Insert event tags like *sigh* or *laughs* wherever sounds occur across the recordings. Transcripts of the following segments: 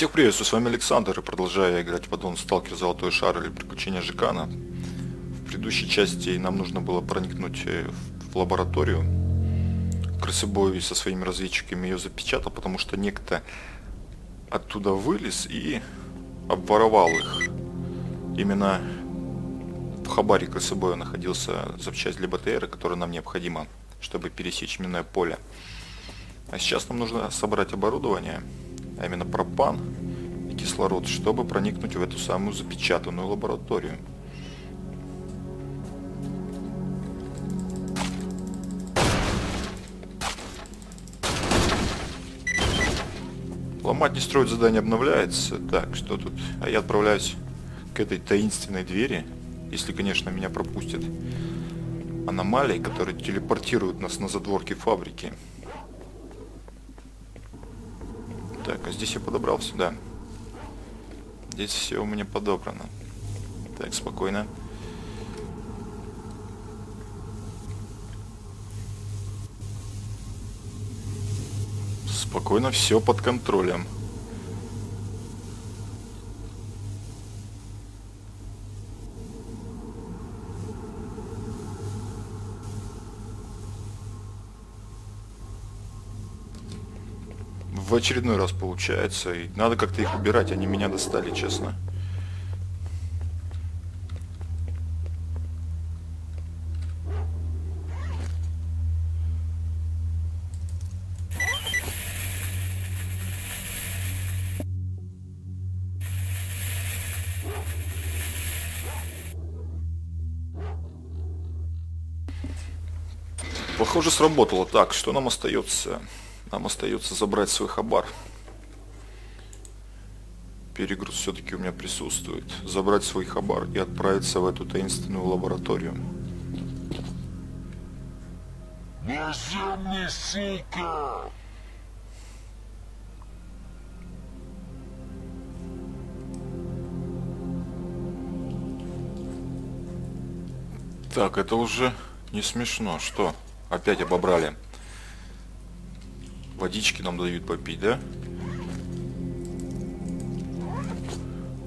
Всех приветствую, с вами Александр и продолжаю играть в аддон Сталкер Золотой Шар или Приключения Жикана. В предыдущей части нам нужно было проникнуть э, в лабораторию. Крысобой со своими разведчиками ее запечатал, потому что некто оттуда вылез и обворовал их. Именно в хабаре крысобоя находился запчасть для БТР, которая нам необходима, чтобы пересечь минное поле. А сейчас нам нужно собрать оборудование а именно пропан и кислород, чтобы проникнуть в эту самую запечатанную лабораторию. Ломать не строить задание обновляется. Так, что тут? А я отправляюсь к этой таинственной двери, если, конечно, меня пропустят аномалии, которые телепортируют нас на задворки фабрики. Так, а здесь я подобрал сюда. Здесь все у меня подобрано. Так, спокойно. Спокойно, все под контролем. В очередной раз получается. И надо как-то их убирать, они меня достали, честно. Похоже, сработало. Так, что нам остается? Нам остается забрать свой хабар. Перегруз все-таки у меня присутствует. Забрать свой хабар и отправиться в эту таинственную лабораторию. Наземный, сука! Так, это уже не смешно. Что? Опять обобрали. Водички нам дают попить, да?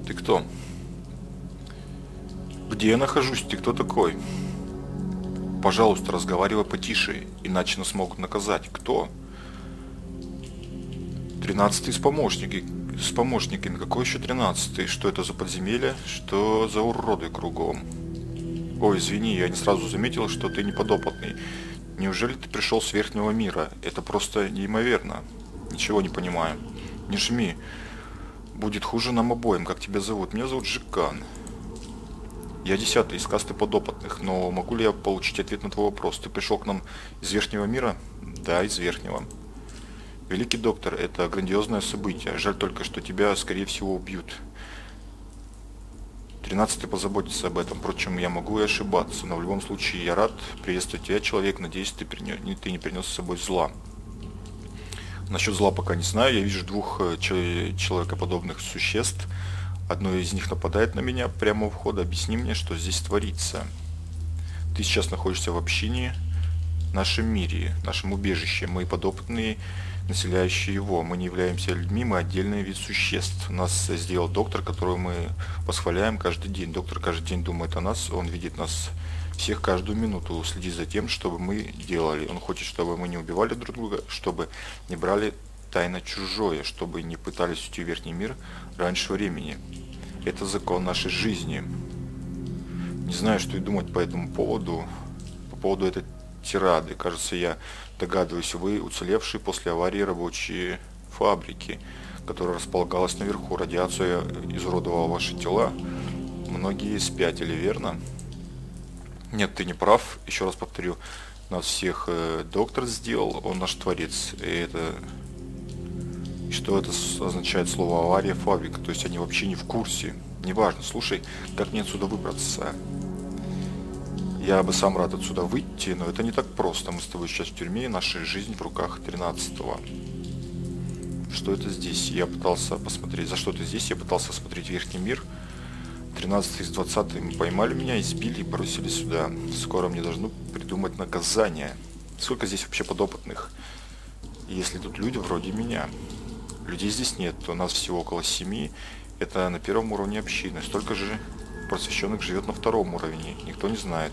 Ты кто? Где я нахожусь? Ты кто такой? Пожалуйста, разговаривай потише, иначе нас могут наказать. Кто? Тринадцатый с помощники. С помощниками. Какой еще тринадцатый? Что это за подземелье? Что за уроды кругом? Ой, извини, я не сразу заметил, что ты неподопытный. Неужели ты пришел с верхнего мира? Это просто неимоверно. Ничего не понимаю. Не жми. Будет хуже нам обоим. Как тебя зовут? Меня зовут Жикан. Я десятый из касты подопытных, но могу ли я получить ответ на твой вопрос? Ты пришел к нам из верхнего мира? Да, из верхнего. Великий доктор, это грандиозное событие. Жаль только, что тебя, скорее всего, убьют. Тринадцатый позаботится об этом. Впрочем, я могу и ошибаться, но в любом случае я рад приветствовать тебя, человек. Надеюсь, ты, принес, ты не принес с собой зла. Насчет зла пока не знаю. Я вижу двух э, человекоподобных существ. Одно из них нападает на меня прямо у входа. Объясни мне, что здесь творится. Ты сейчас находишься в общине, нашем мире, нашем убежище. Мы подопытные населяющие его. Мы не являемся людьми, мы отдельный вид существ. Нас сделал доктор, которого мы восхваляем каждый день. Доктор каждый день думает о нас, он видит нас всех каждую минуту, следит за тем, чтобы мы делали. Он хочет, чтобы мы не убивали друг друга, чтобы не брали тайно чужое, чтобы не пытались уйти в верхний мир раньше времени. Это закон нашей жизни. Не знаю, что и думать по этому поводу, по поводу этой тирады. Кажется, я догадываюсь, вы уцелевшие после аварии рабочие фабрики, которая располагалась наверху. Радиация изуродовала ваши тела. Многие спятили, верно? Нет, ты не прав. Еще раз повторю, нас всех э, доктор сделал, он наш творец. И это... Что это означает слово авария фабрика? То есть они вообще не в курсе. Неважно, слушай, как мне отсюда выбраться? Я бы сам рад отсюда выйти, но это не так просто. Мы с тобой сейчас в тюрьме, и наша жизнь в руках 13-го. Что это здесь? Я пытался посмотреть, за что ты здесь? Я пытался смотреть верхний мир. 13 из 20 поймали меня, избили и бросили сюда. Скоро мне должны придумать наказание. Сколько здесь вообще подопытных? Если тут люди вроде меня. Людей здесь нет, у нас всего около семи. Это на первом уровне общины. Столько же просвещенных живет на втором уровне, никто не знает.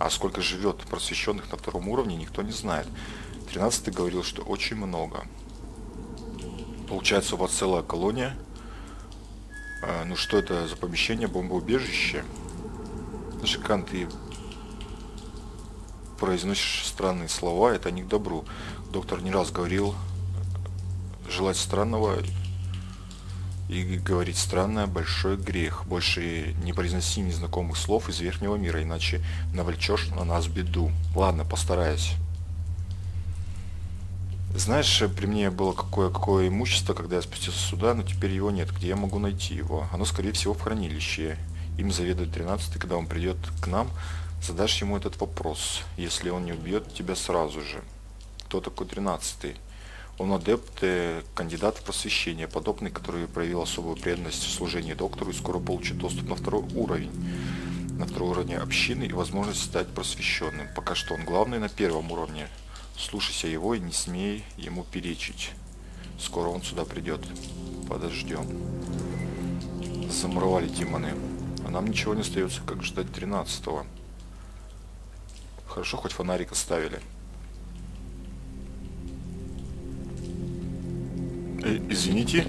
А сколько живет просвещенных на втором уровне, никто не знает. 13 говорил, что очень много. Получается, у вас целая колония. А, ну что это за помещение, бомбоубежище? Жикан, ты произносишь странные слова, это не к добру. Доктор не раз говорил, желать странного и говорить странное большой грех. Больше не произноси незнакомых слов из верхнего мира, иначе навлечешь на нас беду. Ладно, постараюсь. Знаешь, при мне было какое-какое имущество, когда я спустился сюда, но теперь его нет. Где я могу найти его? Оно, скорее всего, в хранилище. Им заведует 13 когда он придет к нам, задашь ему этот вопрос, если он не убьет тебя сразу же. Кто такой 13 -й? Он адепт, э, кандидат в просвещение, подобный, который проявил особую преданность в служении доктору и скоро получит доступ на второй уровень. На второй уровне общины и возможность стать просвещенным. Пока что он главный на первом уровне. Слушайся его и не смей ему перечить. Скоро он сюда придет. Подождем. Замуровали демоны. А нам ничего не остается, как ждать 13-го. Хорошо, хоть фонарик оставили. Извините.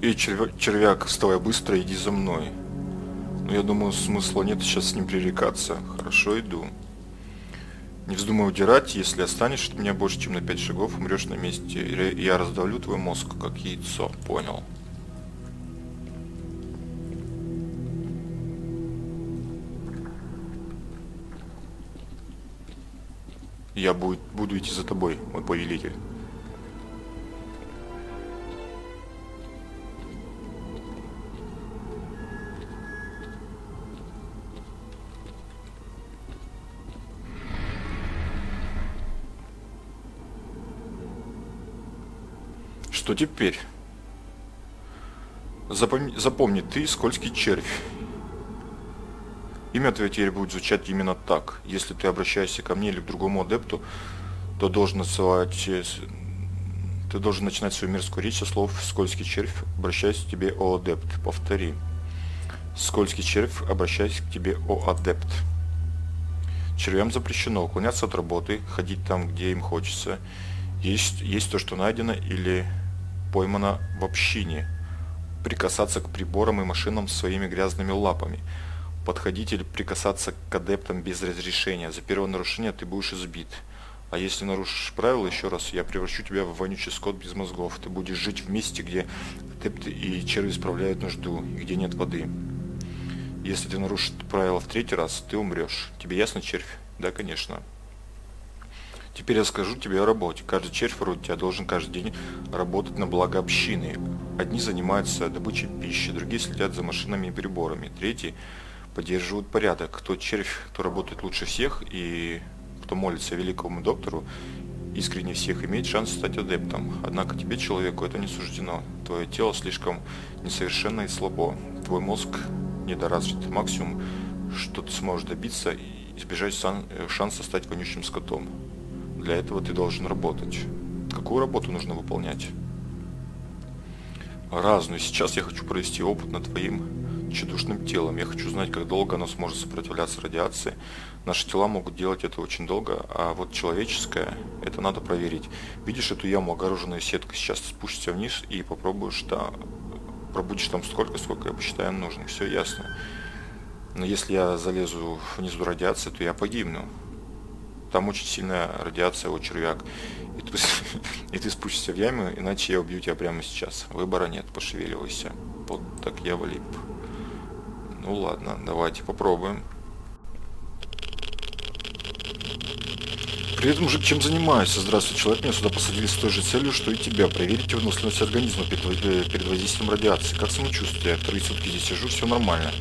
И червя червяк, вставай быстро, иди за мной. Но я думаю, смысла нет сейчас с ним пререкаться. Хорошо, иду. Не вздумай удирать, если останешься от меня больше, чем на пять шагов, умрешь на месте. И я раздавлю твой мозг, как яйцо. Понял. Я буду идти за тобой, мой повелитель. Что теперь? Запомни, запомни, ты скользкий червь. Имя твое теперь будет звучать именно так. Если ты обращаешься ко мне или к другому адепту, то должен называть, э, ты должен начинать свою мирскую речь со слов «Скользкий червь, обращаюсь к тебе, о адепт». Повтори. «Скользкий червь, обращаюсь к тебе, о адепт». Червям запрещено уклоняться от работы, ходить там, где им хочется. Есть, есть то, что найдено или поймана в общине, прикасаться к приборам и машинам своими грязными лапами, подходить или прикасаться к адептам без разрешения. За первое нарушение ты будешь избит. А если нарушишь правила, еще раз, я превращу тебя в вонючий скот без мозгов. Ты будешь жить в месте, где адепты и черви справляют нужду, и где нет воды. Если ты нарушишь правила в третий раз, ты умрешь. Тебе ясно, червь? Да, конечно. Теперь я скажу тебе о работе. Каждый червь вроде тебя должен каждый день работать на благо общины. Одни занимаются добычей пищи, другие следят за машинами и приборами, третьи поддерживают порядок. Тот червь, кто работает лучше всех и кто молится великому доктору, искренне всех имеет шанс стать адептом. Однако тебе, человеку, это не суждено. Твое тело слишком несовершенно и слабо. Твой мозг недоразвит. Максимум, что ты сможешь добиться, избежать шанса стать вонючим скотом. Для этого ты должен работать. Какую работу нужно выполнять? Разную. Сейчас я хочу провести опыт над твоим чудушным телом. Я хочу знать, как долго оно сможет сопротивляться радиации. Наши тела могут делать это очень долго, а вот человеческое, это надо проверить. Видишь эту яму, огороженную сеткой? Сейчас спустишься вниз и попробуешь там, пробудешь там столько, сколько я посчитаю нужным. Все ясно. Но если я залезу внизу радиации, то я погибну там очень сильная радиация, от червяк. И ты, *laughs* и ты спустишься в яму, иначе я убью тебя прямо сейчас. Выбора нет, пошевеливайся. Вот так я влип. Ну ладно, давайте попробуем. Привет, мужик, чем занимаешься? Здравствуй, человек. Меня сюда посадили с той же целью, что и тебя. Проверить выносливость организма перед, перед воздействием радиации. Как самочувствие? Вторые сутки здесь сижу, все нормально.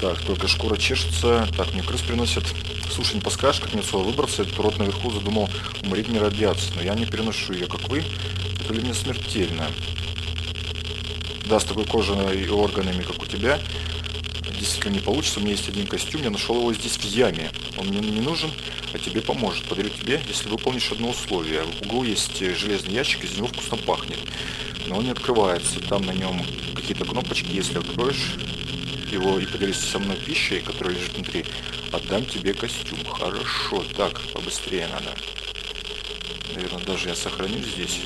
Так, только шкура чешется. Так, мне крыс приносят. Слушай, не подскажешь, как мне отсюда выбраться? Этот урод наверху задумал умереть не радиации. Но я не переношу ее, как вы. Это ли мне смертельно? Да, с такой кожей и органами, как у тебя, действительно не получится. У меня есть один костюм, я нашел его здесь в яме. Он мне не нужен. а тебе поможет. Подарю тебе, если выполнишь одно условие. В углу есть железный ящик, из него вкусно пахнет. Но он не открывается. Там на нем какие-то кнопочки. Если откроешь его и поделишься со мной пищей, которая лежит внутри, отдам тебе костюм. Хорошо. Так, побыстрее надо. Наверное, даже я сохраню здесь.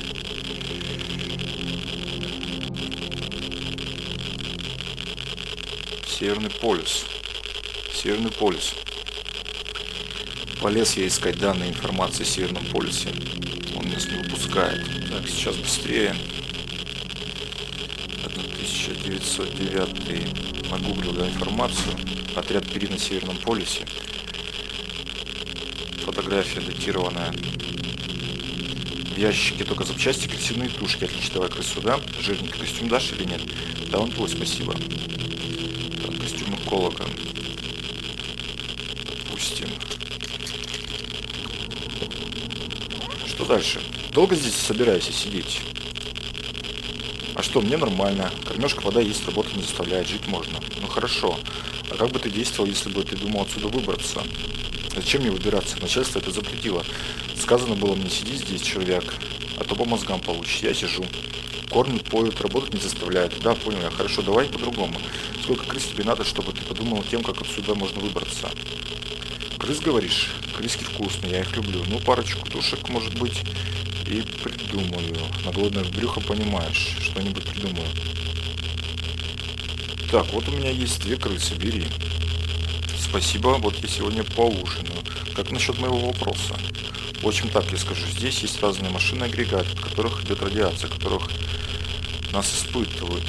Северный полюс. Северный полюс. Полез я искать данные информации о Северном полюсе. Он нас не выпускает. Так, сейчас быстрее. 1909 нагуглил да, информацию. Отряд Пери на Северном полюсе. Фотография датированная. В ящике только запчасти, крысиные тушки. Отлично, давай крысу, да? Жирненький костюм дашь или нет? Да, он твой, спасибо эколога. Допустим. Что дальше? Долго здесь собираешься сидеть? А что, мне нормально. Кормежка, вода есть, работа не заставляет, жить можно. Ну хорошо. А как бы ты действовал, если бы ты думал отсюда выбраться? Зачем мне выбираться? Начальство это запретило. Сказано было мне, сиди здесь, червяк, а то по мозгам получишь. Я сижу. Кормят, поют, работать не заставляют. Да, понял я. Хорошо, давай по-другому. Сколько крыс тебе надо, чтобы ты подумал тем, как отсюда можно выбраться? Крыс, говоришь? Крыски вкусные, я их люблю. Ну, парочку тушек, может быть, и придумаю. На голодное брюхо понимаешь, что-нибудь придумаю. Так, вот у меня есть две крысы, бери. Спасибо, вот я сегодня поужинаю. Как насчет моего вопроса? В общем, так я скажу, здесь есть разные машины агрегаты, от которых идет радиация, которых нас испытывают.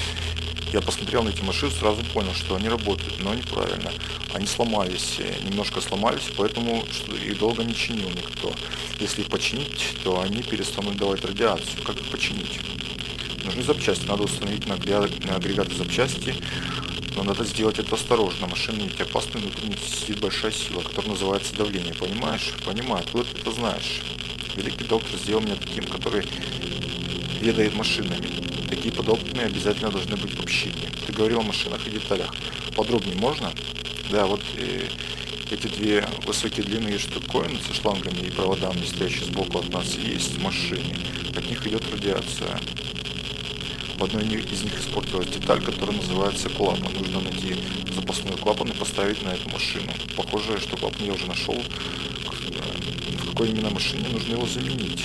Я посмотрел на эти машины, сразу понял, что они работают, но неправильно. Они сломались, э, немножко сломались, поэтому их долго не чинил никто. Если их починить, то они перестанут давать радиацию. Как их починить? Нужны запчасти, надо установить на агрегаты запчасти, но надо сделать это осторожно. Машина ведь опасна, внутри сидит большая сила, которая называется давление. Понимаешь? Понимаю, ты это знаешь. Великий доктор сделал меня таким, который ведает машинами. Такие подобные обязательно должны быть в общине. Ты говорил о машинах и деталях. Подробнее можно? Да, вот э, эти две высокие длинные штуковины со шлангами и проводами, стоящие сбоку от нас, есть в машине. От них идет радиация. В одной из них испортилась деталь, которая называется клапан. Нужно найти запасной клапан и поставить на эту машину. Похоже, что клапан я уже нашел. В какой именно машине нужно его заменить.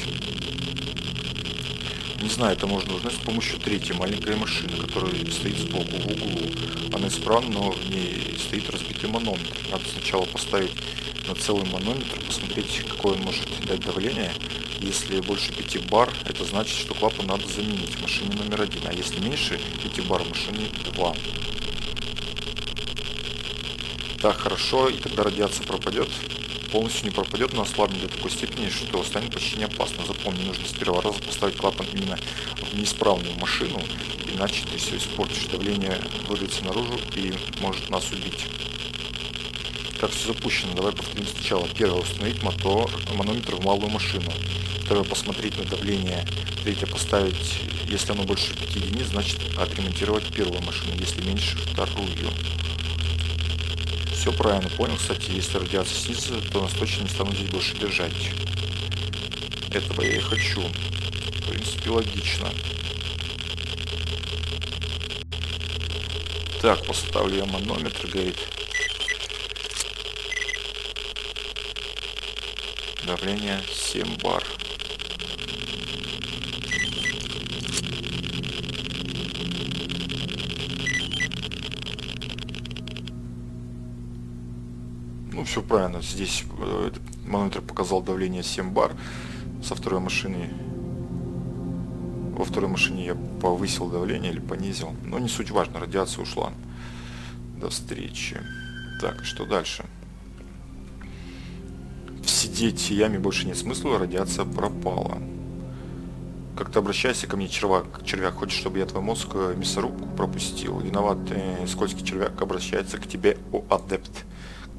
Не знаю, это можно узнать с помощью третьей маленькой машины, которая стоит сбоку, в углу. Она исправна, но в ней стоит разбитый манометр. Надо сначала поставить на целый манометр, посмотреть, какое он может дать давление. Если больше 5 бар, это значит, что клапан надо заменить в машине номер один. А если меньше 5 бар, в машине 2. Так, хорошо, и тогда радиация пропадет полностью не пропадет, но ослабнет до такой степени, что станет почти не опасно. Запомни, нужно с первого раза поставить клапан именно в неисправную машину, иначе ты все испортишь. Давление вырвется наружу и может нас убить. Как все запущено, давай повторим сначала. Первое, установить мотор, манометр в малую машину. Второе, посмотреть на давление. Третье, поставить, если оно больше 5 единиц, значит отремонтировать первую машину, если меньше вторую. Все правильно понял. Кстати, если радиация снизится, то нас точно не станут здесь больше держать. Этого я и хочу. В принципе, логично. Так, поставлю я манометр, говорит. Давление 7 бар. все правильно. Здесь э, манометр показал давление 7 бар. Со второй машины во второй машине я повысил давление или понизил. Но не суть важно, радиация ушла. До встречи. Так, что дальше? Сидеть яме больше нет смысла, радиация пропала. Как ты обращайся ко мне, червяк, червяк, хочешь, чтобы я твой мозг э, мясорубку пропустил? Виноватый скользкий червяк обращается к тебе, о адепт.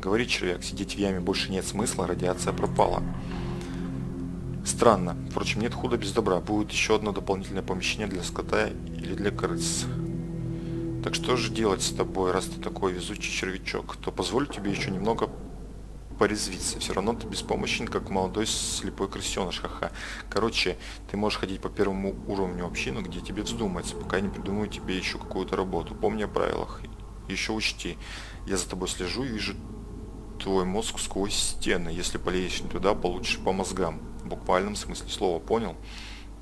Говорит человек, сидеть в яме больше нет смысла, радиация пропала. Странно. Впрочем, нет худа без добра. Будет еще одно дополнительное помещение для скота или для крыс. Так что же делать с тобой, раз ты такой везучий червячок? То позволю тебе еще немного порезвиться. Все равно ты беспомощен, как молодой слепой крысеныш, ха-ха. Короче, ты можешь ходить по первому уровню общины, где тебе вздумается, пока я не придумаю тебе еще какую-то работу. Помни о правилах. Еще учти, я за тобой слежу и вижу твой мозг сквозь стены. Если полезешь не туда, получишь по мозгам. В буквальном смысле слова, понял?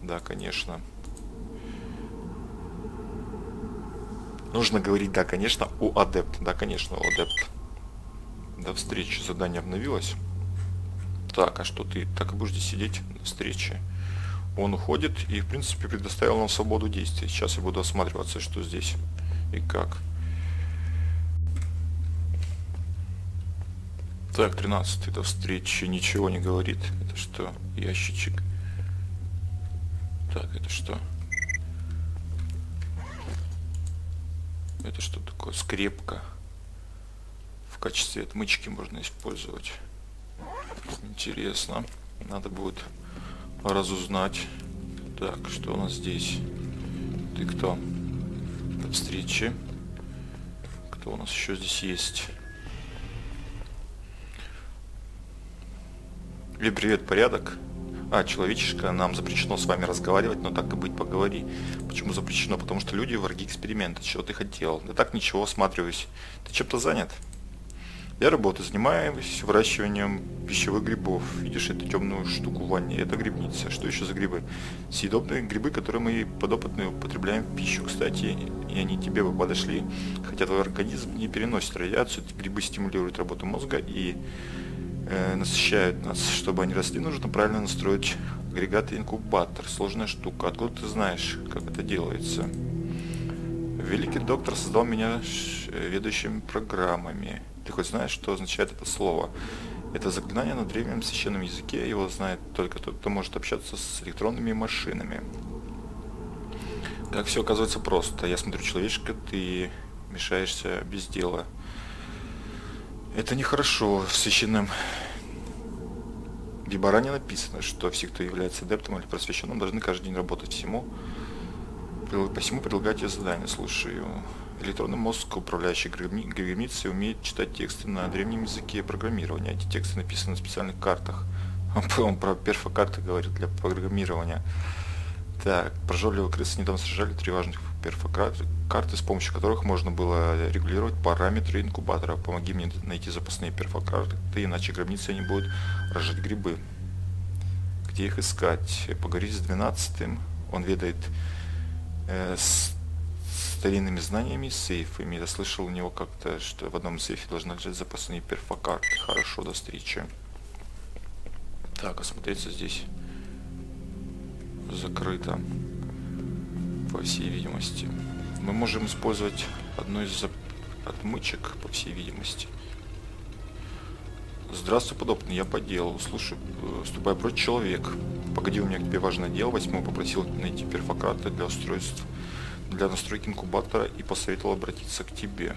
Да, конечно. Нужно говорить, да, конечно, у адепт. Да, конечно, у адепт. До встречи. Задание обновилось. Так, а что ты так и будешь здесь сидеть до встречи? Он уходит и, в принципе, предоставил нам свободу действий. Сейчас я буду осматриваться, что здесь и как. Так, 13 до встречи ничего не говорит. Это что? Ящичек. Так, это что? Это что такое? Скрепка. Качестве отмычки можно использовать. Интересно. Надо будет разузнать. Так, что у нас здесь? Ты кто? До встречи. Кто у нас еще здесь есть? И привет, порядок? А, человечишка, нам запрещено с вами разговаривать, но так и быть, поговори. Почему запрещено? Потому что люди враги эксперимента. Чего ты хотел? Да так ничего, осматриваюсь. Ты чем-то занят? Я работаю, занимаюсь выращиванием пищевых грибов. Видишь эту темную штуку в ванне? Это грибница. Что еще за грибы? Съедобные грибы, которые мы подопытные употребляем в пищу. Кстати, и они тебе бы подошли, хотя твой организм не переносит радиацию. Грибы стимулируют работу мозга и э, насыщают нас. Чтобы они росли, нужно правильно настроить агрегат и инкубатор. Сложная штука. Откуда ты знаешь, как это делается? Великий доктор создал меня ведущими программами. Ты хоть знаешь, что означает это слово? Это заклинание на древнем священном языке, его знает только тот, кто может общаться с электронными машинами. Как все оказывается просто. Я смотрю, человечка, ты мешаешься без дела. Это нехорошо. В священном Гибаране написано, что все, кто является адептом или просвещенным, должны каждый день работать всему. Посему предлагать я задание. Слушаю. Электронный мозг, управляющий границей, умеет читать тексты на древнем языке программирования. Эти тексты написаны на специальных картах. *laughs* Он про перфокарты говорит для программирования. Так, прожорливые крысы недавно сражали три важных перфокарты, с помощью которых можно было регулировать параметры инкубатора. Помоги мне найти запасные перфокарты, иначе гробницы не будут рожать грибы. Где их искать? Поговори с 12 -м. Он ведает э, с старинными знаниями и сейфами. Я слышал у него как-то, что в одном сейфе должны лежать запасные перфокарты. Хорошо, до встречи. Так, осмотреться здесь закрыто по всей видимости. Мы можем использовать одну из отмычек, по всей видимости. Здравствуй, подобный, я по делу. Слушай, э, ступай прочь, человек. Погоди, у меня к тебе важное дело. Восьмой попросил найти перфократы для устройств, для настройки инкубатора и посоветовал обратиться к тебе.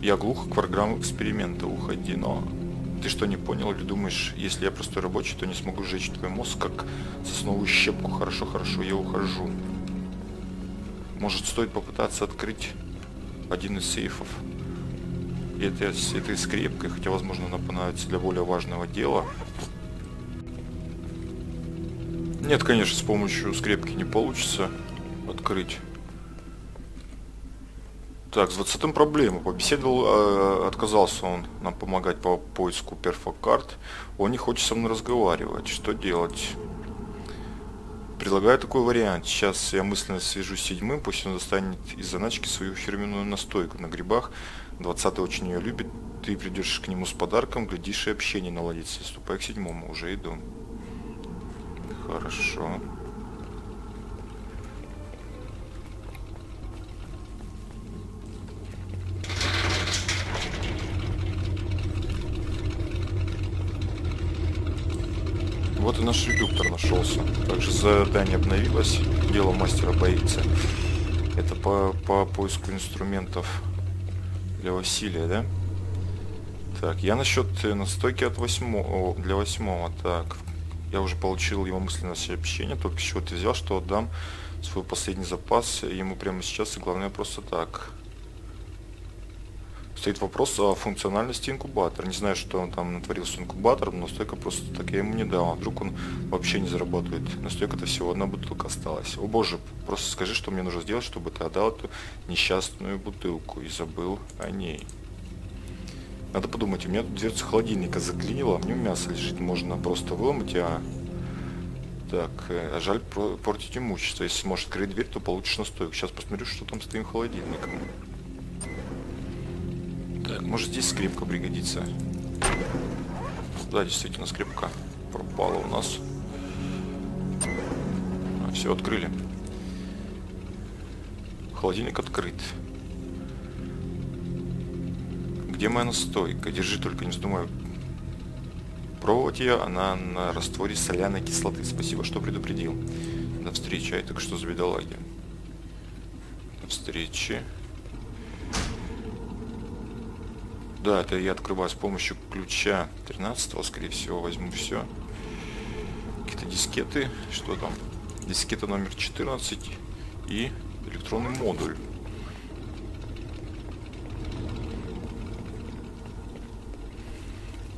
Я глух к программам эксперимента, уходи, но ты что, не понял или думаешь, если я простой рабочий, то не смогу сжечь твой мозг, как сосновую щепку? Хорошо, хорошо, я ухожу. Может, стоит попытаться открыть один из сейфов? И это, этой скрепкой, хотя, возможно, она понадобится для более важного дела. Нет, конечно, с помощью скрепки не получится открыть. Так, с 20 проблема. Побеседовал, э, отказался он нам помогать по поиску перфокарт. Он не хочет со мной разговаривать. Что делать? Предлагаю такой вариант. Сейчас я мысленно свяжусь с седьмым, пусть он достанет из заначки свою фирменную настойку на грибах. 20 очень ее любит. Ты придешь к нему с подарком, глядишь и общение наладится. Ступай к седьмому, уже иду. Хорошо. Вот и наш редуктор нашелся. Также задание обновилось. Дело мастера боится. Это по, по поиску инструментов для Василия, да? Так, я насчет настойки от восьмого, для восьмого. Так, я уже получил его мысленное сообщение, только с чего ты взял, что отдам свой последний запас ему прямо сейчас, и главное просто так. стоит вопрос о функциональности инкубатора. Не знаю, что он там натворил с инкубатором, но стойка просто так я ему не дал. А вдруг он вообще не заработает. На стойка-то всего одна бутылка осталась. О боже, просто скажи, что мне нужно сделать, чтобы ты отдал эту несчастную бутылку и забыл о ней. Надо подумать, у меня тут дверца холодильника заклинила, а в нем мясо лежит, можно просто выломать, а... Так, э, а жаль портить имущество. Если сможешь открыть дверь, то получишь настойку. Сейчас посмотрю, что там с твоим холодильником. Так, может здесь скрипка пригодится. Да, действительно, скрипка пропала у нас. А, все, открыли. Холодильник открыт. Где моя настойка? Держи, только не вздумай пробовать ее. Она на растворе соляной кислоты. Спасибо, что предупредил. До встречи. А это что за бедолаги? До встречи. Да, это я открываю с помощью ключа 13 скорее всего, возьму все. Какие-то дискеты. Что там? Дискета номер 14 и электронный модуль.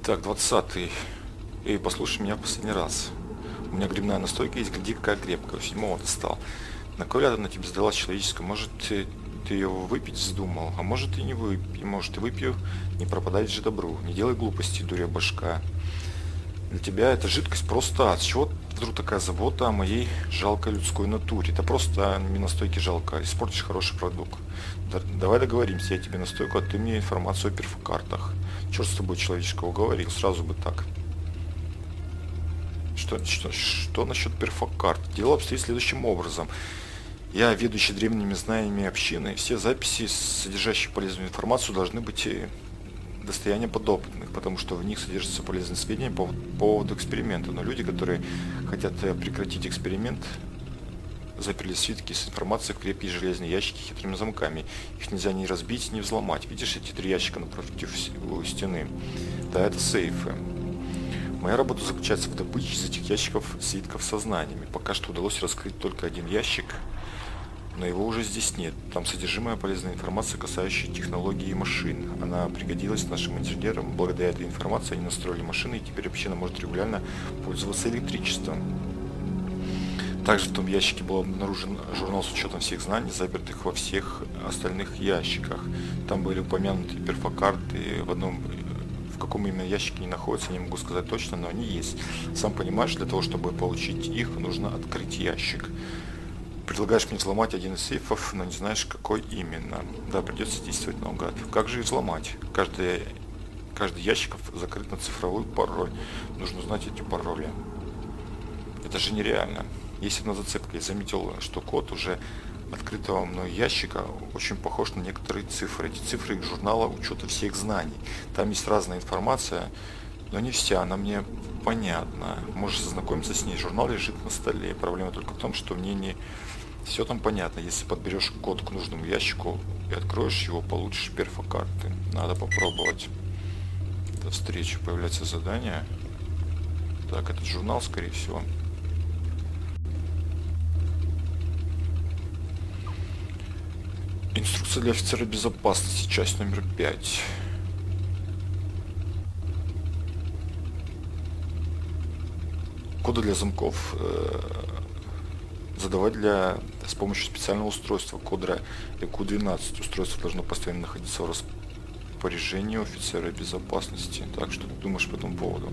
Так, 20 Эй, послушай меня в последний раз. У меня грибная настойка есть, гляди какая крепкая. Седьмого достал. На кой ляд она тебе сдалась человеческая? Может, ты, ты ее выпить вздумал? А может, и не выпью. Может, и выпью. Не пропадать же добру. Не делай глупости, дуря башка. Для тебя эта жидкость просто ад. Чего вдруг такая забота о моей жалкой людской натуре? Это просто мне настойки жалко. Испортишь хороший продукт. Да, давай договоримся, я тебе настойку, а ты мне информацию о перфокартах. Черт с тобой человеческого говорил, сразу бы так. Что, что, что насчет перфокарт? Дело обстоит следующим образом. Я, ведущий древними знаниями общины, все записи, содержащие полезную информацию, должны быть э, достоянием подопытных, потому что в них содержатся полезные сведения по поводу эксперимента. Но люди, которые хотят э, прекратить эксперимент, заперли свитки с информацией в крепкие железные ящики хитрыми замками. Их нельзя ни разбить, ни взломать. Видишь эти три ящика напротив стены? Да, это сейфы. Моя работа заключается в добыче из этих ящиков свитков со знаниями. Пока что удалось раскрыть только один ящик, но его уже здесь нет. Там содержимая полезная информация, касающая технологии машин. Она пригодилась нашим инженерам. Благодаря этой информации они настроили машины, и теперь община может регулярно пользоваться электричеством. Также в том ящике был обнаружен журнал с учетом всех знаний, запертых во всех остальных ящиках. Там были упомянуты перфокарты, в одном в каком именно ящике они находятся, не могу сказать точно, но они есть. Сам понимаешь, для того, чтобы получить их, нужно открыть ящик. Предлагаешь мне взломать один из сейфов, но не знаешь, какой именно. Да, придется действовать наугад. Как же их взломать? Каждый, каждый ящик закрыт на цифровой пароль. Нужно узнать эти пароли. Это же нереально. Есть одна зацепка. Я заметил, что код уже открытого мной ящика очень похож на некоторые цифры. Эти цифры из журнала учета всех знаний. Там есть разная информация, но не вся, она мне понятна. Можешь ознакомиться с ней. Журнал лежит на столе. Проблема только в том, что мне не все там понятно. Если подберешь код к нужному ящику и откроешь его, получишь перфокарты. Надо попробовать. До встречи. Появляется задание. Так, этот журнал, скорее всего. Инструкция для офицера безопасности, часть номер пять. Коды для замков э, задавать для с помощью специального устройства кодера EQ12. Устройство должно постоянно находиться в распоряжении офицера безопасности. Так, что ты думаешь по этому поводу?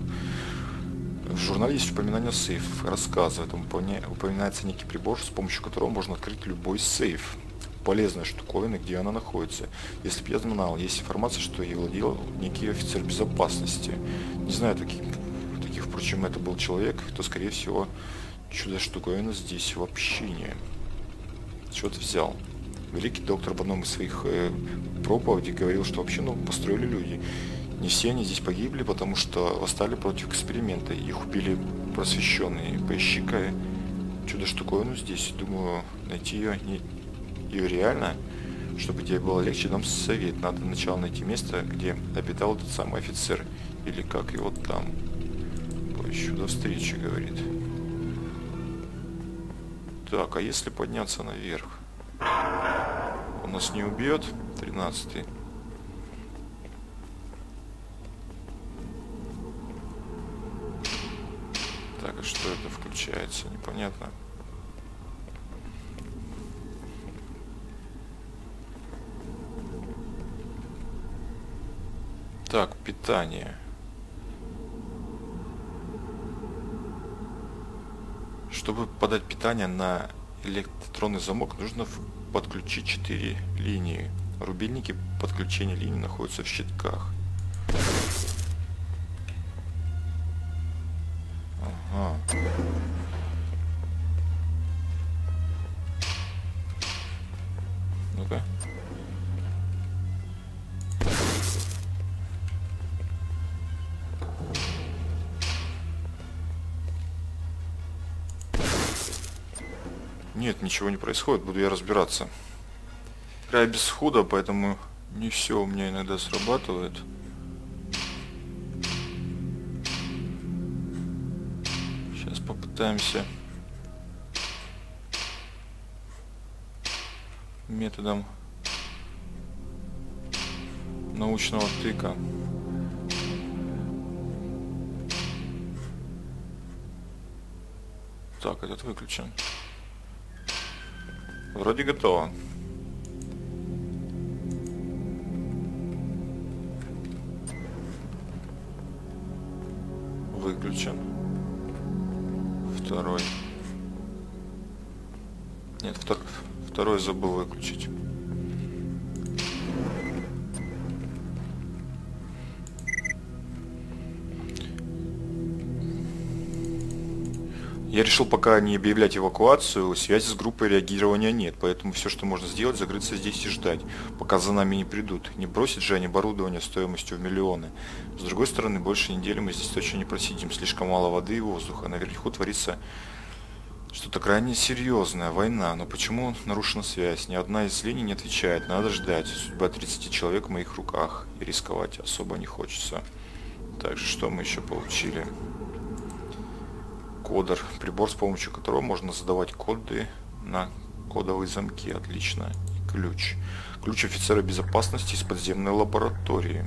В журнале есть упоминание сейф, рассказывает, упоминается некий прибор, с помощью которого можно открыть любой сейф полезная штуковина, где она находится. Если бы я знал, есть информация, что ей владел некий офицер безопасности. Не знаю, таких, таких впрочем, это был человек, то, скорее всего, чудо-штуковина здесь в общине. Что ты взял? Великий доктор в одном из своих э, проповедей говорил, что общину построили люди. Не все они здесь погибли, потому что восстали против эксперимента. Их убили просвещенные. Поищи-ка чудо-штуковину здесь. Думаю, найти ее не, и реально, чтобы тебе было легче, дам совет. Надо сначала найти место, где обитал этот самый офицер. Или как его там. Поищу до встречи, говорит. Так, а если подняться наверх? Он нас не убьет? 13 -й. Так, а что это включается? Непонятно. Так, питание. Чтобы подать питание на электронный замок, нужно подключить 4 линии. Рубильники подключения линий находятся в щитках. Ничего не происходит, буду я разбираться. Играю без худа, поэтому не все у меня иногда срабатывает. Сейчас попытаемся методом научного тыка. Так, этот выключен. Вроде готово. Выключен. Второй. Нет, втор... второй забыл выключить. Я решил пока не объявлять эвакуацию, связи с группой реагирования нет, поэтому все, что можно сделать, закрыться здесь и ждать, пока за нами не придут. Не бросить же они оборудование стоимостью в миллионы. С другой стороны, больше недели мы здесь точно не просидим, слишком мало воды и воздуха. Наверху творится что-то крайне серьезное, война. Но почему нарушена связь? Ни одна из линий не отвечает, надо ждать. Судьба 30 человек в моих руках, и рисковать особо не хочется. Также что мы еще получили? Кодер, прибор, с помощью которого можно задавать коды на кодовые замки. Отлично. И ключ. Ключ офицера безопасности из подземной лаборатории.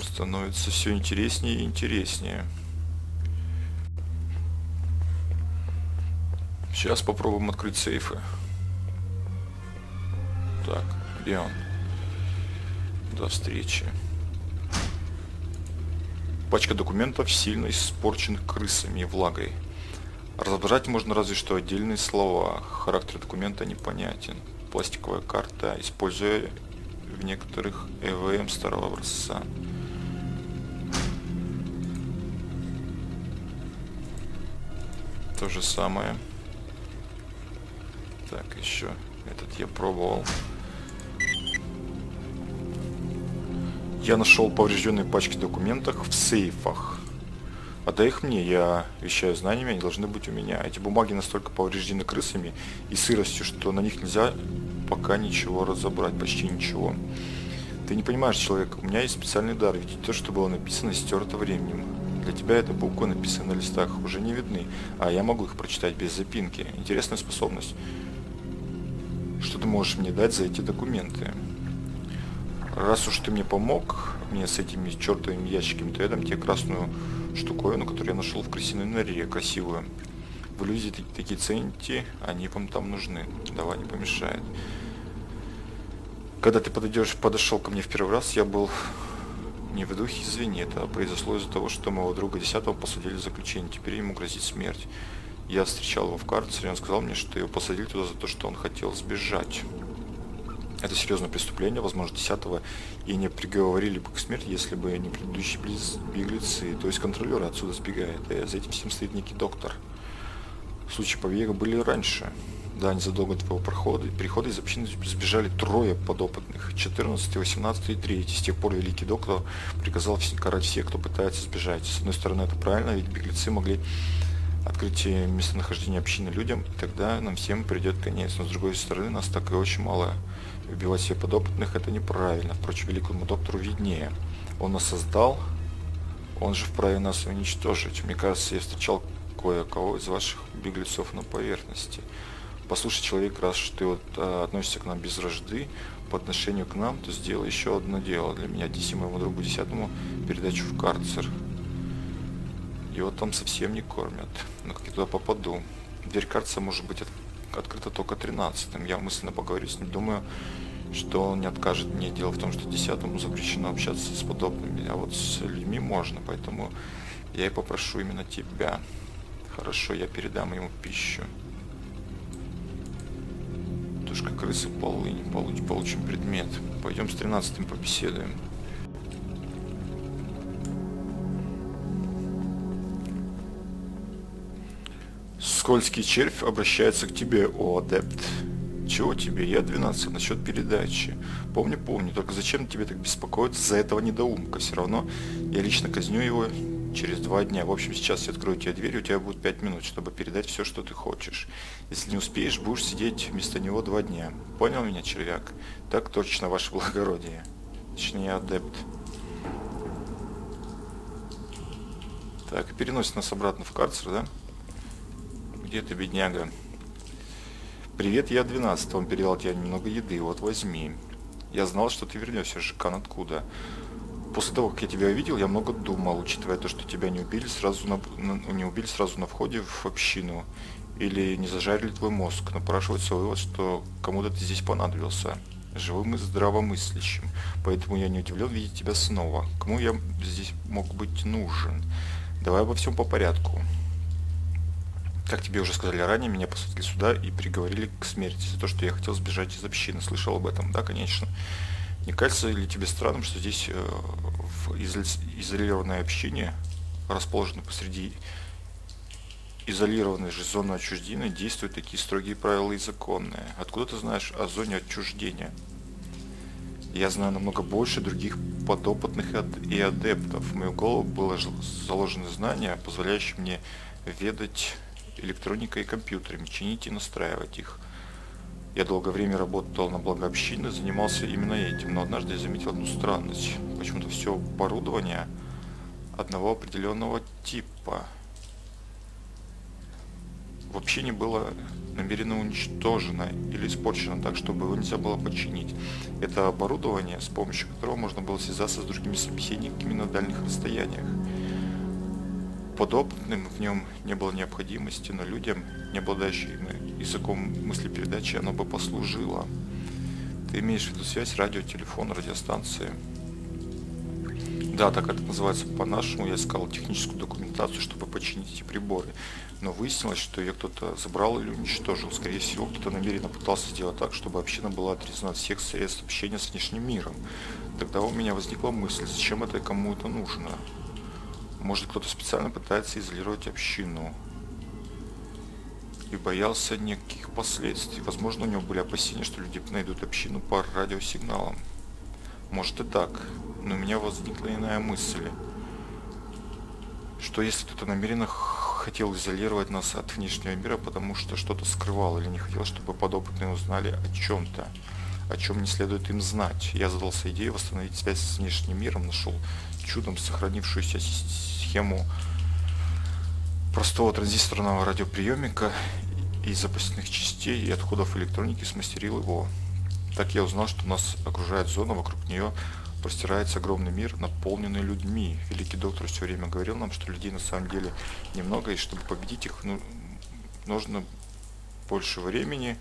Становится все интереснее и интереснее. Сейчас попробуем открыть сейфы. Так, где он? До встречи. Пачка документов сильно испорчен крысами и влагой. Разобрать можно разве что отдельные слова. Характер документа непонятен. Пластиковая карта, используя в некоторых ЭВМ старого образца. То же самое. Так, еще этот я пробовал. Я нашел поврежденные пачки документов в сейфах. Отдай их мне, я вещаю знаниями, они должны быть у меня. Эти бумаги настолько повреждены крысами и сыростью, что на них нельзя пока ничего разобрать, почти ничего. Ты не понимаешь, человек, у меня есть специальный дар, ведь то, что было написано, стерто временем. Для тебя это буквы, написанные на листах, уже не видны, а я могу их прочитать без запинки. Интересная способность. Что ты можешь мне дать за эти документы? Раз уж ты мне помог, мне с этими чертовыми ящиками, то я дам тебе красную штуковину, которую я нашел в крысиной норе, красивую. В иллюзии такие цените, они вам там нужны. Давай, не помешает. Когда ты подойдешь, подошел ко мне в первый раз, я был не в духе, извини, это произошло из-за того, что моего друга десятого посадили в заключение, теперь ему грозит смерть. Я встречал его в карцере, он сказал мне, что его посадили туда за то, что он хотел сбежать. Это серьезное преступление, возможно, десятого, и не приговорили бы к смерти, если бы не предыдущие беглецы. То есть контролеры отсюда сбегают, и за этим всем стоит некий доктор. Случаи побега были раньше. Да, незадолго до твоего прохода, прихода из общины сбежали трое подопытных, 14, 18 и 3. С тех пор Великий Доктор приказал карать всех, кто пытается сбежать. С одной стороны, это правильно, ведь беглецы могли открыть местонахождение общины людям, и тогда нам всем придет конец. Но с другой стороны, нас так и очень мало убивать себе подопытных это неправильно. Впрочем, великому доктору виднее. Он нас создал, он же вправе нас уничтожить. Мне кажется, я встречал кое-кого из ваших беглецов на поверхности. Послушай, человек, раз что ты вот а, относишься к нам без вражды, по отношению к нам, то сделай еще одно дело для меня. Отнеси моему другу десятому передачу в карцер. Его там совсем не кормят. Но как я туда попаду? Дверь, кажется, может быть от... открыта только 13 -м. Я мысленно поговорю с ним. Думаю, что он не откажет мне. Дело в том, что десятому запрещено общаться с подобными, а вот с людьми можно, поэтому я и попрошу именно тебя. Хорошо, я передам ему пищу. Тушка крысы полынь. Получ, получим предмет. Пойдем с тринадцатым побеседуем. Скользкий червь обращается к тебе, о адепт. Чего тебе? Я 12 насчет передачи. Помню, помню, только зачем тебе так беспокоиться за этого недоумка? Все равно я лично казню его через два дня. В общем, сейчас я открою тебе дверь, у тебя будет пять минут, чтобы передать все, что ты хочешь. Если не успеешь, будешь сидеть вместо него два дня. Понял меня, червяк? Так точно, ваше благородие. Точнее, адепт. Так, переносит нас обратно в карцер, да? Где ты, бедняга? Привет, я 12 он передал тебе немного еды, вот возьми. Я знал, что ты вернешься, Жикан, откуда? После того, как я тебя увидел, я много думал, учитывая то, что тебя не убили сразу на, не убили сразу на входе в общину. Или не зажарили твой мозг. Напрашивается вывод, что кому-то ты здесь понадобился. Живым и здравомыслящим. Поэтому я не удивлен видеть тебя снова. Кому я здесь мог быть нужен? Давай обо всем по порядку. Как тебе уже сказали ранее, меня посадили сюда и приговорили к смерти за то, что я хотел сбежать из общины. Слышал об этом? Да, конечно. Не кажется ли тебе странным, что здесь э, в изолированной общине, расположенной посреди изолированной же зоны отчуждения, действуют такие строгие правила и законные? Откуда ты знаешь о зоне отчуждения? Я знаю намного больше других подопытных и адептов. В мою голову было заложено знание, позволяющее мне ведать электроникой и компьютерами, чинить и настраивать их. Я долгое время работал на благо общины, занимался именно этим, но однажды я заметил одну странность. Почему-то все оборудование одного определенного типа вообще не было намеренно уничтожено или испорчено так, чтобы его нельзя было починить. Это оборудование, с помощью которого можно было связаться с другими собеседниками на дальних расстояниях подобным в нем не было необходимости, но людям, не обладающим языком мыслепередачи, оно бы послужило. Ты имеешь в виду связь, радио, телефон, радиостанции? Да, так это называется по-нашему. Я искал техническую документацию, чтобы починить эти приборы. Но выяснилось, что ее кто-то забрал или уничтожил. Скорее всего, кто-то намеренно пытался сделать так, чтобы община была отрезана от всех средств общения с внешним миром. Тогда у меня возникла мысль, зачем это кому это нужно? Может кто-то специально пытается изолировать общину и боялся никаких последствий. Возможно, у него были опасения, что люди найдут общину по радиосигналам. Может и так, но у меня возникла иная мысль. Что если кто-то намеренно хотел изолировать нас от внешнего мира, потому что что-то скрывал или не хотел, чтобы подопытные узнали о чем-то, о чем не следует им знать. Я задался идеей восстановить связь с внешним миром, нашел чудом сохранившуюся схему простого транзисторного радиоприемника из запасных частей и отходов электроники смастерил его. Так я узнал, что нас окружает зона, вокруг нее простирается огромный мир, наполненный людьми. Великий доктор все время говорил нам, что людей на самом деле немного, и чтобы победить их, ну, нужно больше времени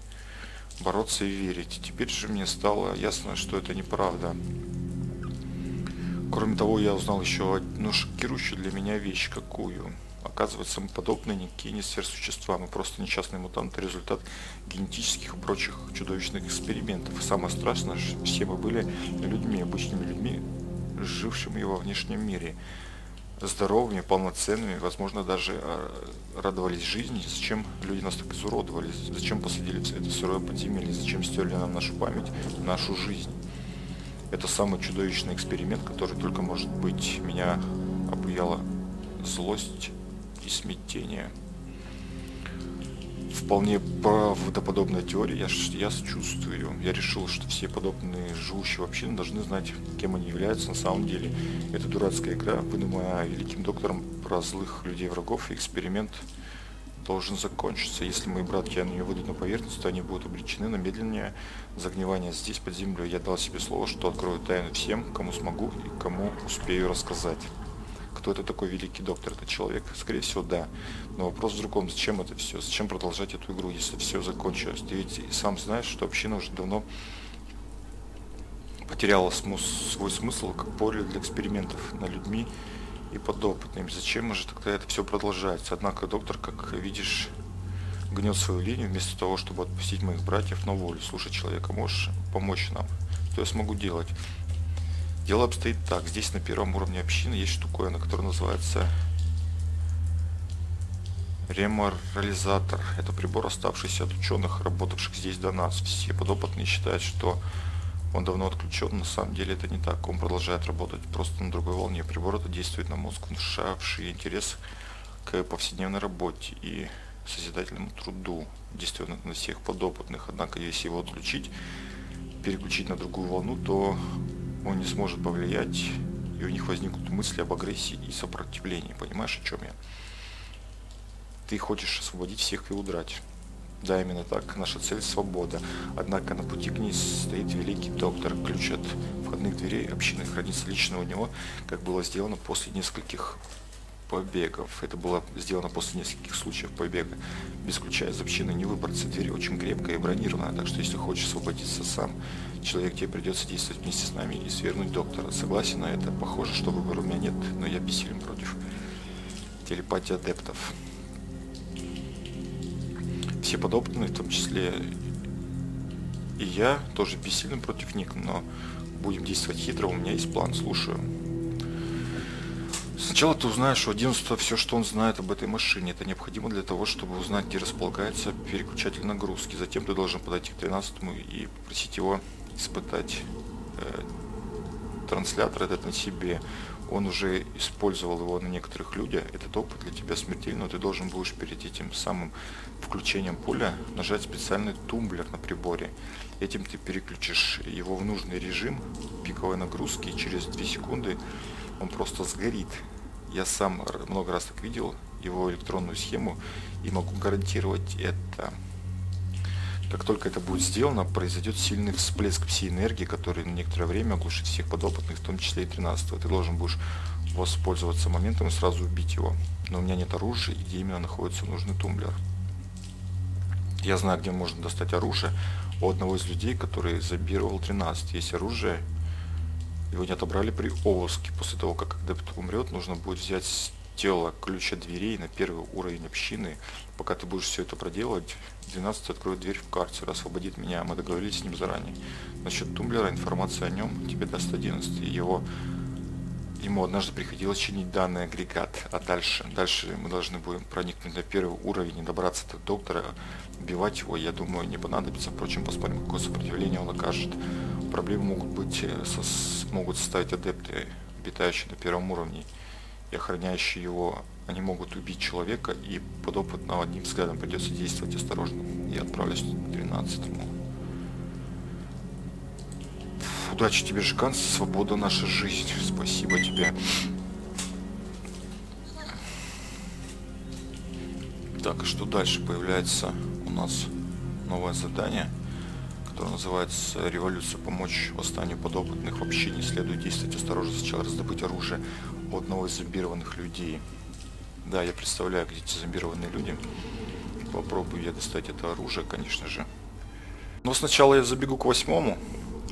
бороться и верить. Теперь же мне стало ясно, что это неправда. Кроме того, я узнал еще одну шокирующую для меня вещь, какую. Оказывается, мы подобные никакие не сверхсущества, мы просто несчастные мутанты, результат генетических и прочих чудовищных экспериментов. И самое страшное, все мы были людьми, обычными людьми, жившими во внешнем мире. Здоровыми, полноценными, возможно, даже а, радовались жизни. Зачем люди нас так изуродовали? Зачем посадили это сырое подземелье? Зачем стерли нам нашу память, нашу жизнь? Это самый чудовищный эксперимент, который только может быть. Меня обуяла злость и смятение. Вполне правдоподобная теория, я, я сочувствую. Я решил, что все подобные живущие вообще должны знать, кем они являются на самом деле. Это дурацкая игра, выдуманная великим доктором про злых людей-врагов, эксперимент должен закончиться. Если мои братья не выйдут на поверхность, то они будут обречены на медленное загнивание здесь, под землей. Я дал себе слово, что открою тайну всем, кому смогу и кому успею рассказать. кто это такой великий доктор, это человек? Скорее всего, да. Но вопрос в другом, зачем это все? Зачем продолжать эту игру, если все закончилось? Ты ведь сам знаешь, что община уже давно потеряла свой смысл как поле для экспериментов над людьми и подопытными. Зачем же тогда это все продолжается? Однако доктор, как видишь, гнет свою линию вместо того, чтобы отпустить моих братьев на волю. Слушай, человека, можешь помочь нам? Что я смогу делать? Дело обстоит так. Здесь на первом уровне общины есть штуковина, которая называется реморализатор. Это прибор, оставшийся от ученых, работавших здесь до нас. Все подопытные считают, что он давно отключен. На самом деле это не так. Он продолжает работать просто на другой волне. Прибор это действует на мозг, внушавший интерес к повседневной работе и созидательному труду, действует на всех подопытных. Однако, если его отключить, переключить на другую волну, то он не сможет повлиять, и у них возникнут мысли об агрессии и сопротивлении. Понимаешь, о чем я? Ты хочешь освободить всех и удрать. Да, именно так. Наша цель – свобода. Однако на пути к ней стоит великий доктор. Ключ от входных дверей общины хранится лично у него, как было сделано после нескольких побегов. Это было сделано после нескольких случаев побега. Без ключа из общины не выбраться. Дверь очень крепкая и бронированная, так что если хочешь освободиться сам, человек тебе придется действовать вместе с нами и свернуть доктора. Согласен на это? Похоже, что выбора у меня нет, но я бессилен против телепатии адептов. Все подопытные, в том числе и я, тоже бессилен против них, но будем действовать хитро, у меня есть план, слушаю. Сначала ты узнаешь у 11 все, что он знает об этой машине. Это необходимо для того, чтобы узнать, где располагается переключатель нагрузки. Затем ты должен подойти к 13 и попросить его испытать э, транслятор этот на себе. Он уже использовал его на некоторых людях. Этот опыт для тебя смертельный, но ты должен будешь перед этим самым включением поля нажать специальный тумблер на приборе. Этим ты переключишь его в нужный режим пиковой нагрузки, и через 2 секунды он просто сгорит. Я сам много раз так видел его электронную схему и могу гарантировать это. Как только это будет сделано, произойдет сильный всплеск всей энергии, который на некоторое время оглушит всех подопытных, в том числе и 13 -го. Ты должен будешь воспользоваться моментом и сразу убить его. Но у меня нет оружия, где именно находится нужный тумблер. Я знаю, где можно достать оружие у одного из людей, который забировал 13. Есть оружие, его не отобрали при обыске. После того, как адепт умрет, нужно будет взять тело ключа дверей на первый уровень общины. Пока ты будешь все это проделывать, 12 откроет дверь в карцер, освободит меня. Мы договорились с ним заранее. Насчет тумблера информация о нем тебе даст 11. Его ему однажды приходилось чинить данный агрегат, а дальше, дальше мы должны будем проникнуть на первый уровень и добраться до доктора, убивать его, я думаю, не понадобится, впрочем, посмотрим, какое сопротивление он окажет. Проблемы могут быть, э, могут составить адепты, обитающие на первом уровне и охраняющие его. Они могут убить человека, и подопытно одним взглядом придется действовать осторожно. Я отправлюсь к 13 -му. Удачи тебе, Жиган, свобода наша жизнь. Спасибо тебе. Так, что дальше? Появляется у нас новое задание – которая называется «Революция. Помочь восстанию подопытных». Вообще не следует действовать осторожно. Сначала раздобыть оружие у одного из зомбированных людей. Да, я представляю, где эти зомбированные люди. Попробую я достать это оружие, конечно же. Но сначала я забегу к восьмому.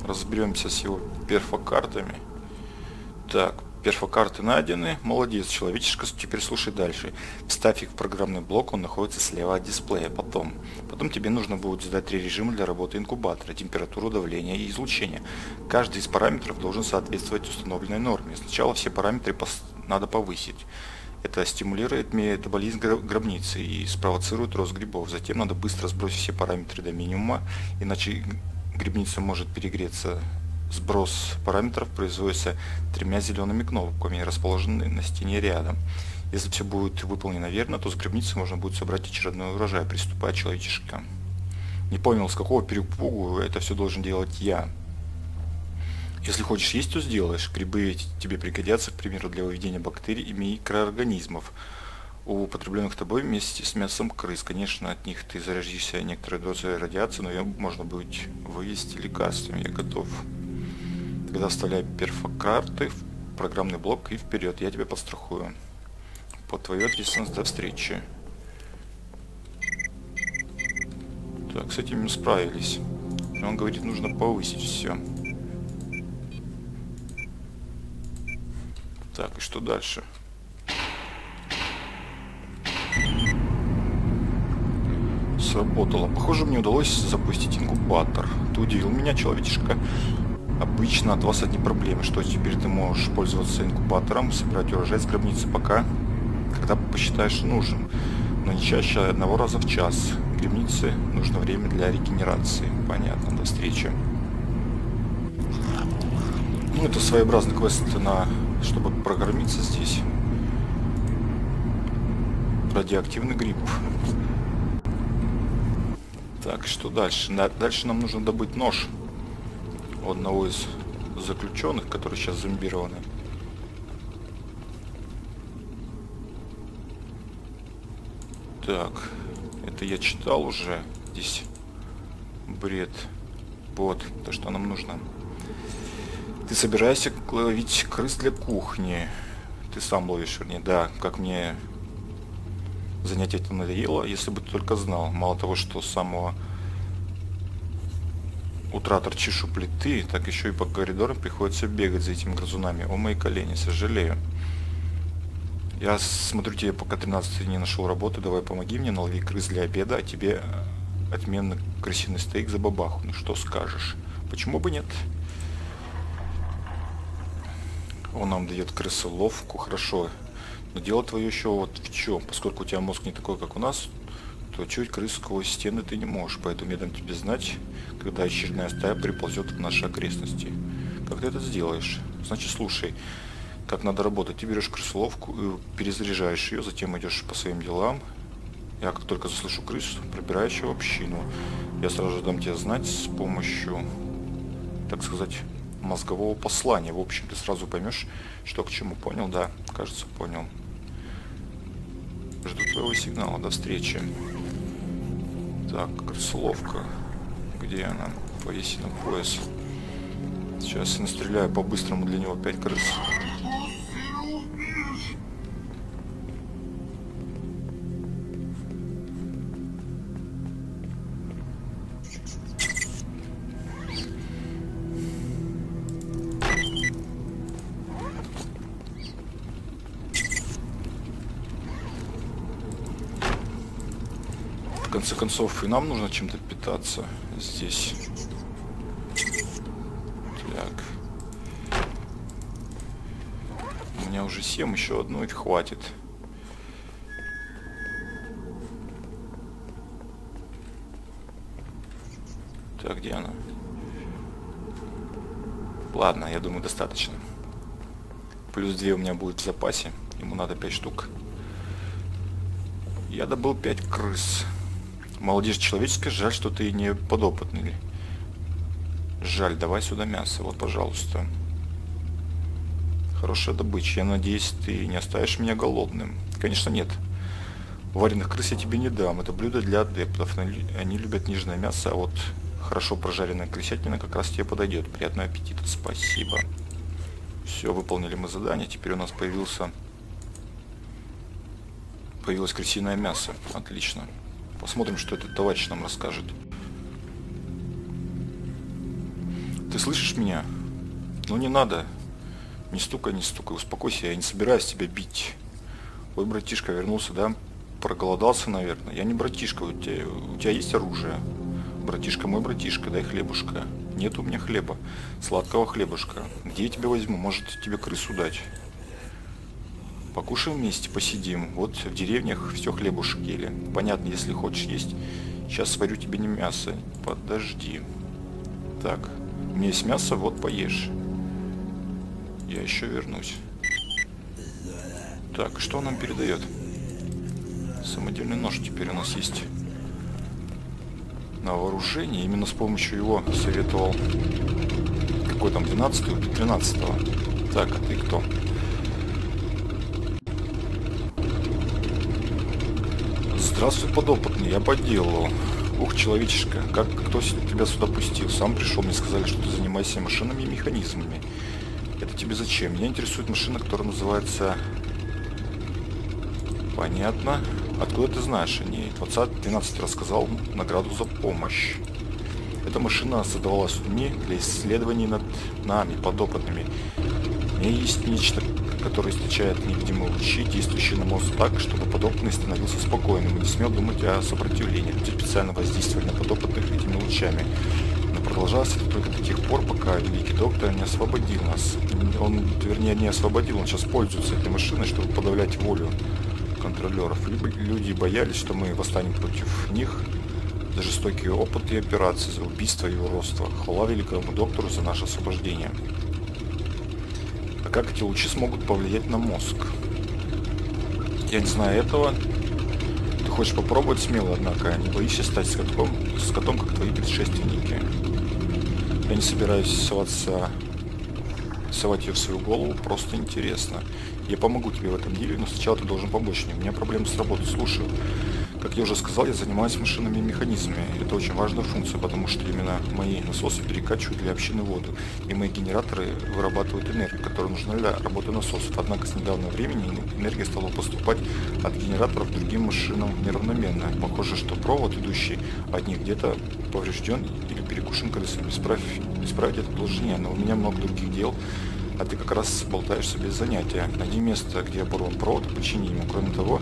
Разберемся с его перфокартами. Так, Перфокарты найдены. Молодец, человечишка. Теперь слушай дальше. Вставь их в программный блок, он находится слева от дисплея. Потом. Потом тебе нужно будет задать три режима для работы инкубатора. Температуру, давление и излучение. Каждый из параметров должен соответствовать установленной норме. Сначала все параметры надо повысить. Это стимулирует метаболизм гробницы и спровоцирует рост грибов. Затем надо быстро сбросить все параметры до минимума, иначе грибница может перегреться Сброс параметров производится тремя зелеными кнопками, расположенными на стене рядом. Если все будет выполнено верно, то с гробницы можно будет собрать очередной урожай, приступая человечишка. Не понял, с какого перепугу это все должен делать я. Если хочешь есть, то сделаешь. Грибы тебе пригодятся, к примеру, для выведения бактерий и микроорганизмов, употребленных тобой вместе с мясом крыс. Конечно, от них ты заразишься некоторой дозой радиации, но ее можно будет вывести лекарствами. Я готов. Тогда вставляй перфокарты в программный блок и вперед. Я тебя подстрахую. Под твою ответственность до встречи. Так, с этим мы справились. Он говорит, нужно повысить все. Так, и что дальше? Сработало. Похоже, мне удалось запустить инкубатор. Ты удивил меня, человечишка. Обычно от вас одни проблемы, что теперь ты можешь пользоваться инкубатором, собирать урожай с гробницы пока, когда посчитаешь нужным, но не чаще одного раза в час. Гробнице нужно время для регенерации. Понятно, до встречи. Ну, это своеобразный квест на чтобы программиться здесь. Радиоактивный гриб. Так, что дальше? Дальше нам нужно добыть нож у одного из заключенных, которые сейчас зомбированы. Так, это я читал уже. Здесь бред. Вот, то, что нам нужно. Ты собираешься ловить крыс для кухни. Ты сам ловишь, вернее, да, как мне занятие это надоело, если бы ты только знал. Мало того, что самого утра торчишь у плиты, так еще и по коридорам приходится бегать за этими грызунами. О, мои колени, сожалею. Я смотрю тебе, пока 13 не нашел работу, давай помоги мне, налови крыс для обеда, а тебе отменный крысиный стейк за бабаху. Ну что скажешь? Почему бы нет? Он нам дает крысоловку, хорошо. Но дело твое еще вот в чем. Поскольку у тебя мозг не такой, как у нас, то чуть крыс сквозь стены ты не можешь. Поэтому я дам тебе знать, когда очередная стая приползет в наши окрестности. Как ты это сделаешь? Значит, слушай, как надо работать. Ты берешь крысоловку перезаряжаешь ее, затем идешь по своим делам. Я как только заслышу крысу, в общину, я сразу же дам тебе знать с помощью, так сказать, мозгового послания. В общем, ты сразу поймешь, что к чему. Понял? Да, кажется, понял. Жду твоего сигнала. До встречи. Так, крысоловка. Где она? Повеси на пояс. Сейчас я настреляю по-быстрому для него 5 крыс. Конце концов, и нам нужно чем-то питаться здесь. Так. У меня уже 7, еще ведь хватит. Так, где она? Ладно, я думаю, достаточно. Плюс 2 у меня будет в запасе. Ему надо 5 штук. Я добыл 5 крыс. Молодежь человеческая, жаль, что ты не подопытный. Жаль, давай сюда мясо, вот, пожалуйста. Хорошая добыча. Я надеюсь, ты не оставишь меня голодным. Конечно, нет. Вареных крыс я тебе не дам. Это блюдо для адептов. Они любят нежное мясо, а вот хорошо прожаренная крысятина как раз тебе подойдет. Приятного аппетита. Спасибо. Все, выполнили мы задание. Теперь у нас появился... Появилось крысиное мясо. Отлично. Посмотрим, что этот товарищ нам расскажет. Ты слышишь меня? Ну не надо. Не стукай, не стукай, успокойся, я не собираюсь тебя бить. Ой, братишка вернулся, да? Проголодался, наверное. Я не братишка, у тебя, у тебя есть оружие? Братишка мой братишка, дай хлебушка. Нет у меня хлеба. Сладкого хлебушка. Где я тебя возьму? Может тебе крысу дать? Покушаем вместе, посидим. Вот в деревнях все хлебушек ели. Понятно, если хочешь есть. Сейчас сварю тебе не мясо. Подожди. Так, у меня есть мясо, вот поешь. Я еще вернусь. Так, что он нам передает? Самодельный нож теперь у нас есть на вооружении. Именно с помощью его советовал какой там 12 13 -го. Так, а ты кто? Здравствуй, подопытный, я по делу. Ух, человечишка, как кто тебя сюда пустил? Сам пришел, мне сказали, что ты занимаешься машинами и механизмами. Это тебе зачем? Меня интересует машина, которая называется... Понятно. Откуда ты знаешь о ней? 20 12 рассказал награду за помощь. Эта машина создавалась людьми для исследований над нами, подопытными. В ней есть нечто, которое источает невидимые лучи, действующие на мозг так, чтобы подопытный становился спокойным и не смел думать о сопротивлении. Люди специально воздействовали на подопытных этими лучами. Но продолжалось это только до тех пор, пока великий доктор не освободил нас. Он, вернее, не освободил, он сейчас пользуется этой машиной, чтобы подавлять волю контролеров. Люди боялись, что мы восстанем против них, за жестокие опыты и операции, за убийство и уродство. Хвала великому доктору за наше освобождение. А как эти лучи смогут повлиять на мозг? Я не знаю этого. Ты хочешь попробовать смело, однако, не боишься стать с котом, с котом как твои предшественники. Я не собираюсь соваться совать ее в свою голову, просто интересно. Я помогу тебе в этом деле, но сначала ты должен помочь мне. У меня проблемы с работой, слушаю. Как я уже сказал, я занимаюсь машинами и механизмами. Это очень важная функция, потому что именно мои насосы перекачивают для общины воду, и мои генераторы вырабатывают энергию, которая нужна для работы насосов. Однако с недавнего времени энергия стала поступать от генераторов к другим машинам неравномерно. Похоже, что провод, идущий от них, где-то поврежден или перекушен колесом. Исправь, исправить это должен я, но у меня много других дел, а ты как раз болтаешься без занятия. Найди место, где оборван провод почини ему. Кроме того,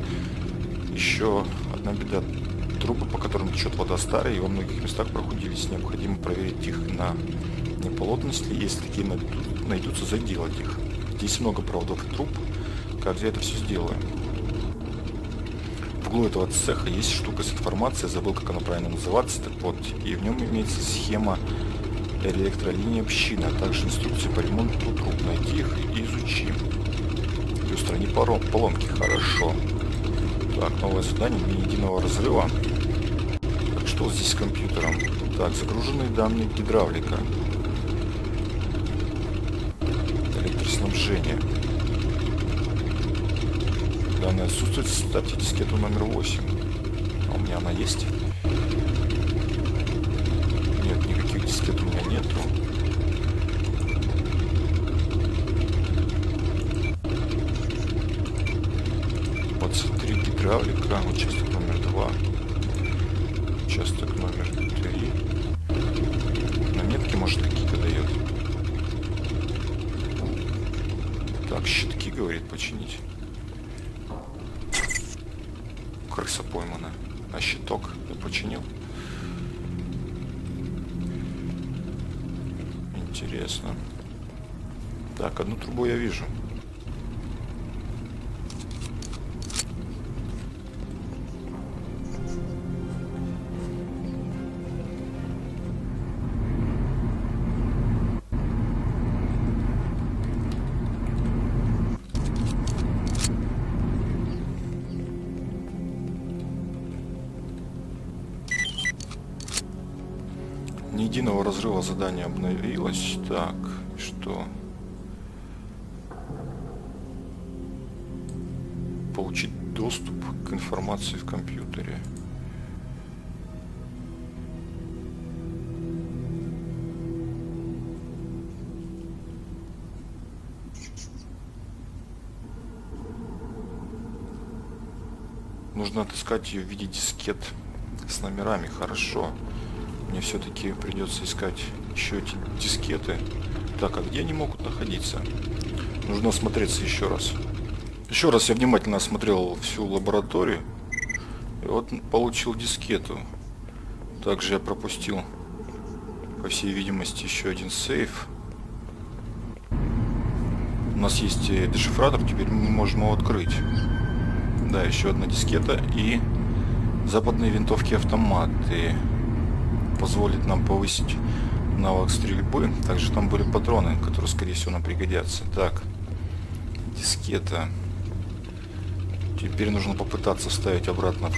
еще одна беда. Трубы, по которым течет вода старые, и во многих местах прохудились. Необходимо проверить их на неполотность ли. Если такие найдутся, заделать их. Здесь много проводов и труб. Как я это все сделаю? В углу этого цеха есть штука с информацией, забыл, как она правильно называется. Так вот, и в нем имеется схема электролинии общины, а также инструкции по ремонту труб. Найди их и изучи. И устрани поломки. Хорошо. Так, новое задание для единого разрыва. Так, что здесь с компьютером? Так, загруженные данные гидравлика. Электроснабжение. Данные отсутствуют, ставьте дискету номер 8. А у меня она есть? Нет, никаких дискет у меня нету. гидравлика, участок номер два, участок номер три. Наметки, может, какие-то дает. Так, щитки, говорит, починить. Крыса поймана. А щиток я починил. Интересно. Так, одну трубу я вижу. Разрыва задание обновилось. Так, что? Получить доступ к информации в компьютере. Нужно отыскать ее в виде дискет с номерами. Хорошо. Мне все-таки придется искать еще эти дискеты. Так, а где они могут находиться? Нужно осмотреться еще раз. Еще раз я внимательно осмотрел всю лабораторию. И вот получил дискету. Также я пропустил, по всей видимости, еще один сейф. У нас есть дешифратор, теперь мы можем его открыть. Да, еще одна дискета и западные винтовки автоматы позволит нам повысить навык стрельбы. Также там были патроны, которые, скорее всего, нам пригодятся. Так, дискета. Теперь нужно попытаться вставить обратно.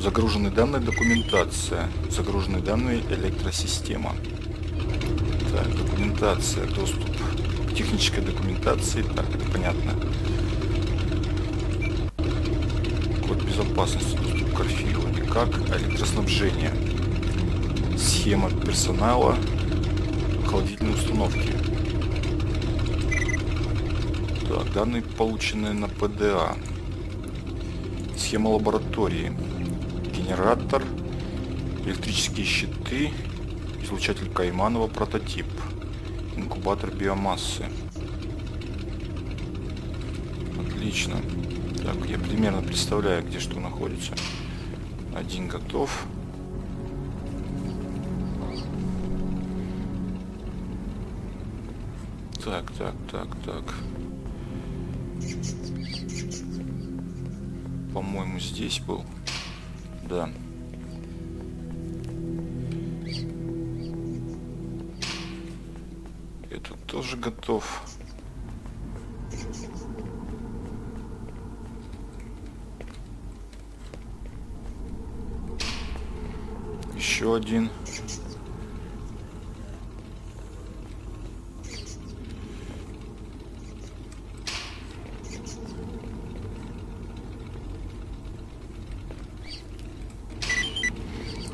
Загруженные данные документация. Загруженные данные электросистема. Так, документация, доступ к технической документации. Так, это понятно. Код безопасности, доступ к архиву. Как электроснабжение схема персонала холодильной установки. Так, данные полученные на ПДА. Схема лаборатории. Генератор, электрические щиты, излучатель Кайманова, прототип, инкубатор биомассы. Отлично. Так, я примерно представляю, где что находится. Один готов. Так, так, так. По-моему, здесь был. Да. Этот тоже готов. Еще один.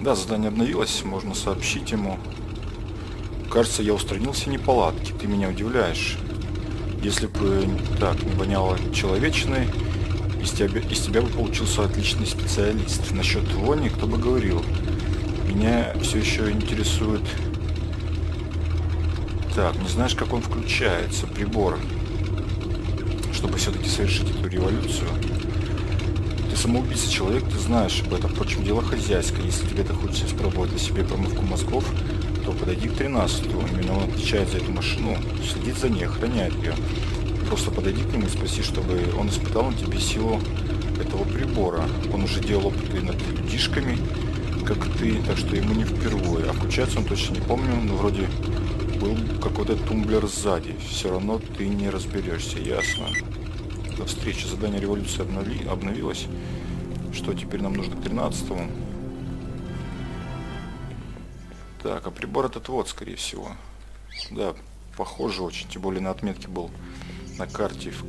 Да, задание обновилось, можно сообщить ему. Кажется, я устранил все неполадки, ты меня удивляешь. Если бы так не воняло человечиной, из тебя, из тебя бы получился отличный специалист. Насчет вони, кто бы говорил. Меня все еще интересует... Так, не знаешь, как он включается, прибор. Чтобы все-таки совершить эту революцию самоубийца человек, ты знаешь об этом. Впрочем, дело хозяйское. Если тебе это хочется испробовать для себя промывку мозгов, то подойди к 13 -му. Именно он отвечает за эту машину, следит за ней, охраняет ее. Просто подойди к нему и спроси, чтобы он испытал на тебе силу этого прибора. Он уже делал опыты над людишками, как ты, так что ему не впервые. А включается он точно не помню, но вроде был какой-то тумблер сзади. Все равно ты не разберешься, ясно? До встречи. Задание революции обнови... обновилось. Что теперь нам нужно к 13 -му? Так, а прибор этот вот, скорее всего. Да, похоже очень. Тем более на отметке был на карте в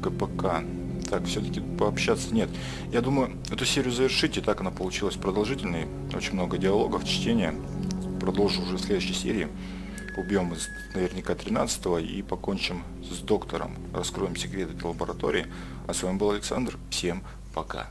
КПК. Так, все-таки пообщаться нет. Я думаю, эту серию завершить, и так она получилась продолжительной. Очень много диалогов, чтения. Продолжу уже в следующей серии убьем наверняка 13 и покончим с доктором. Раскроем секреты этой лаборатории. А с вами был Александр. Всем пока.